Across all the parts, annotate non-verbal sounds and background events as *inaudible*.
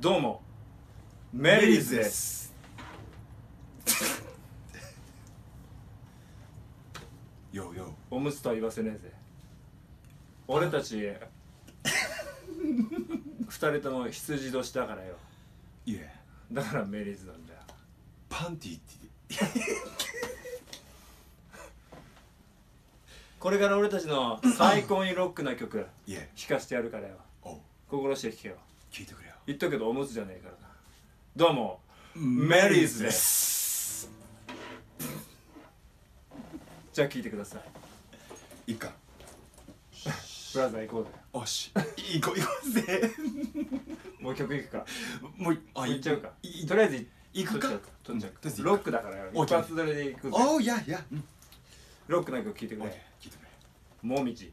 どうも。メリーズです。よよおむつとは言わせねえぜ。俺たち *laughs* 二人とも羊年だからよ。いえだからメリーズなんだよ。パンティって。*laughs* これから俺たちの最高にロックな曲いえ聴かせてやるからよ。心して聴けよ。聞いてくれ。よ言っとくけどおむつじゃねえからな。どうもメリーズです。じゃあ聴いてください。いいか。ブラザー行こうぜ。おし。行こう行こうぜ。もう曲いくか。もうあ行っちゃうか。とりあえず行くか？取っちゃうロックだから一発撮りでいくぜ。おういやいや。うん。ロックな曲聴いてくれ。ー聞いてくれ。もみじ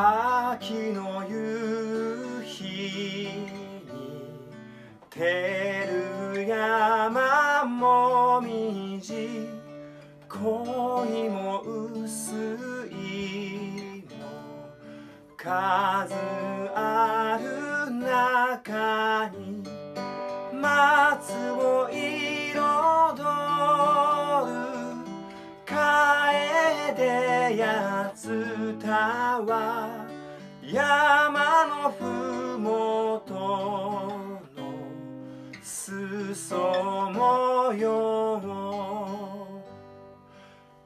秋の夕日に照る山もみじ。恋も薄いの。数ある中に松を彩楓やつたは山のふもとの裾模様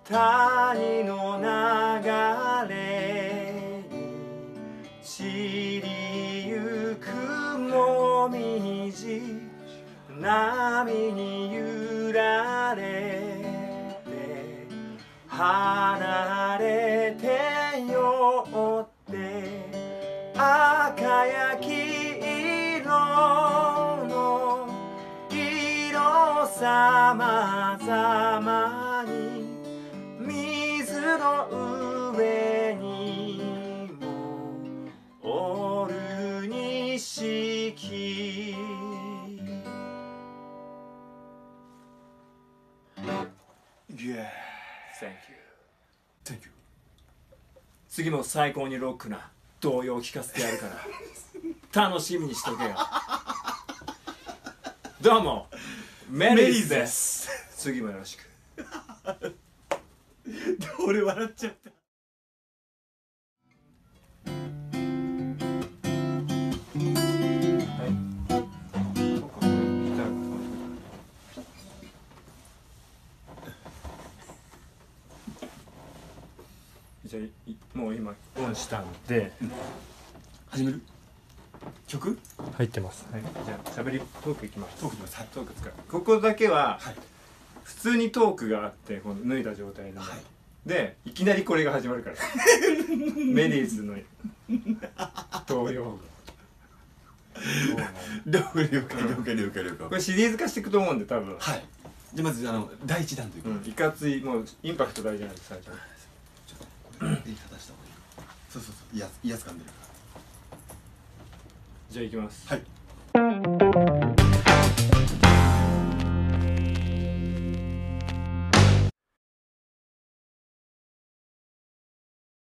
谷の流れに散りゆくもみじ。波に揺られ。離れてよって赤や黄色の色さまざまに水の上にもおる錦イエー Thank you. Thank you. 次も最高にロックな童謡を聴かせてやるから。楽しみにしとけよ。どうも。メリーズです。次もよろしく。*laughs* 俺笑っちゃったじゃあいもう今オンしたんで。始める？曲？入ってます。はい。じゃあしゃべりトークいきます。トークいきます。はい。トーク使うここだけははい。普通にトークがあってこの脱いだ状態で、はい。でいきなりこれが始まるから。*laughs* メリーズの童謡了解了解了解了解了解これシリーズ化していくと思うんで多分、はい。じゃあまずあの第一弾というかうん、いかついもうインパクト大事なんです最初言い方した方がいい。かそうそうそう。いやいやつかんでるかじゃあいきます。らはい